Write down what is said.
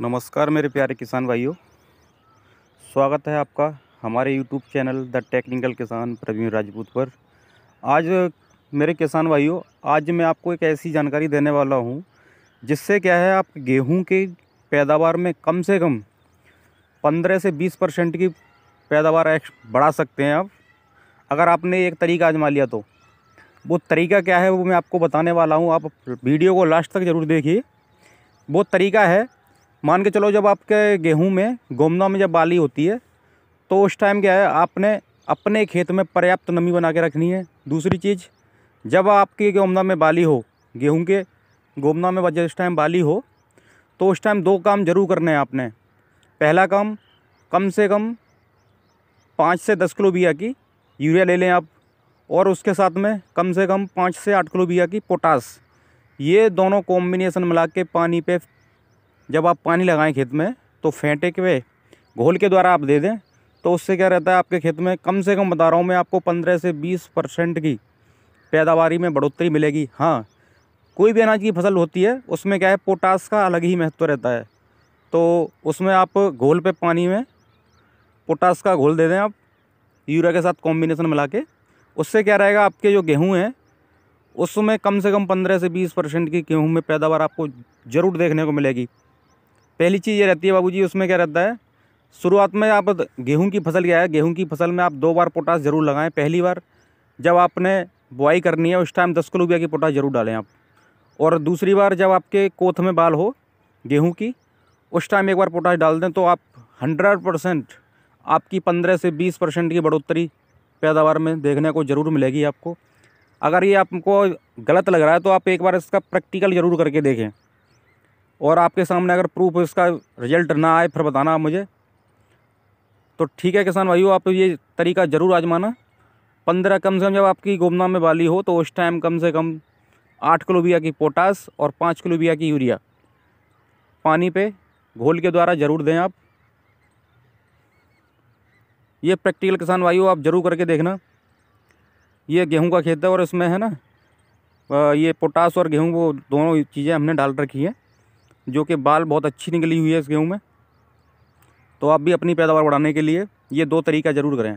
नमस्कार मेरे प्यारे किसान भाइयों। स्वागत है आपका हमारे यूट्यूब चैनल द टेक्निकल किसान प्रवीण राजपूत पर। आज मेरे किसान भाइयों, आज मैं आपको एक ऐसी जानकारी देने वाला हूँ, जिससे क्या है, आप गेहूँ की पैदावार में कम से कम पंद्रह से बीस परसेंट की पैदावार बढ़ा सकते हैं आप। अगर आपने एक तरीका आजमा लिया तो। वो तरीका क्या है, वो मैं आपको बताने वाला हूँ। आप वीडियो को लास्ट तक ज़रूर देखिए। वो तरीका है मान के चलो जब आपके गेहूँ में, गोमना में जब बाली होती है तो उस टाइम क्या है, आपने अपने खेत में पर्याप्त नमी बना के रखनी है। दूसरी चीज़, जब आपकी गोमना में बाली हो, गेहूँ के गोमना में जिस टाइम बाली हो तो उस टाइम दो काम ज़रूर करने हैं आपने। पहला काम, कम से कम पाँच से दस किलो बिया की यूरिया ले लें आप, और उसके साथ में कम से कम पाँच से आठ किलो बिया की पोटास। ये दोनों कॉम्बिनेशन मिला के पानी पे जब आप पानी लगाएँ खेत में तो फेंटे के घोल के द्वारा आप दे दें तो उससे क्या रहता है आपके खेत में कम से कम बता रहा हूँ मैं आपको पंद्रह से बीस परसेंट की पैदावारी में बढ़ोतरी मिलेगी। हाँ कोई भी अनाज की फ़सल होती है, उसमें क्या है, पोटास का अलग ही महत्व रहता है। तो उसमें आप घोल पे पानी में पोटास का घोल दे दें आप, यूरिया के साथ कॉम्बिनेशन मिला के। उससे क्या रहेगा, आपके जो गेहूँ हैं, उसमें कम से कम पंद्रह से बीस परसेंट की गेहूँ में पैदावार आपको ज़रूर देखने को मिलेगी। पहली चीज़ ये रहती है बाबूजी, उसमें क्या रहता है? शुरुआत में आप गेहूँ की फ़सल क्या है? गेहूँ की फ़सल में आप दो बार पोटास ज़रूर लगाएँ, पहली बार। जब आपने बुआई करनी है, उस टाइम दस किलो की पोटास ज़रूर डालें आप। और दूसरी बार जब आपके कोथ में बाल हो, गेहूँ की, उस टाइम एक बार पोटास डाल दें तो आप हंड्रेड परसेंट आपकी पंद्रह से बीस परसेंट की बढ़ोतरी पैदावार में देखने को ज़रूर मिलेगी आपको। अगर ये आपको गलत लग रहा है तो आप एक बार इसका प्रैक्टिकल ज़रूर करके देखें। और आपके सामने अगर प्रूफ इसका रिज़ल्ट ना आए, फिर बताना आप मुझे। तो ठीक है किसान भाइयों, आप ये तरीका ज़रूर आजमाना। पंद्रह कम से कम जब आपकी गोमना में बाली हो तो उस टाइम कम से कम आठ किलो बिया की पोटास और पाँच किलो बिया की यूरिया। पानी पे घोल के द्वारा ज़रूर दें आप। ये प्रैक्टिकल किसान भाइयों, आप ज़रूर करके देखना। ये गेहूँ का खेत है और इसमें है ना ये पोटास और गेहूँ, वो दोनों चीज़ें हमने डाल रखी है। जो कि बाल बहुत अच्छी निकली हुई है इस गेहूँ में। तो आप भी अपनी पैदावार बढ़ाने के लिए ये दो तरीका ज़रूर करें।